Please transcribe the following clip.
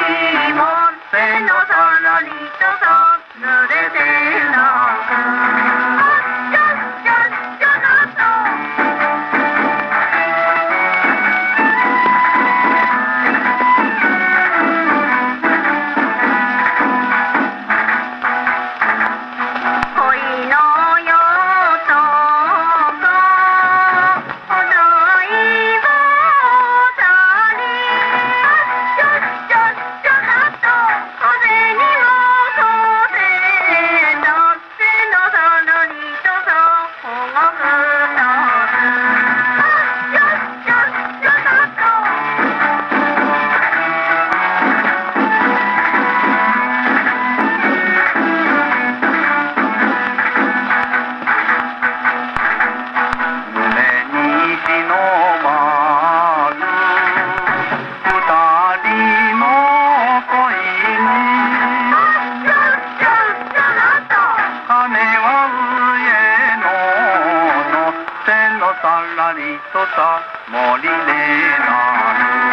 ものそのにとと濡れてるの。たらりとた森でなる。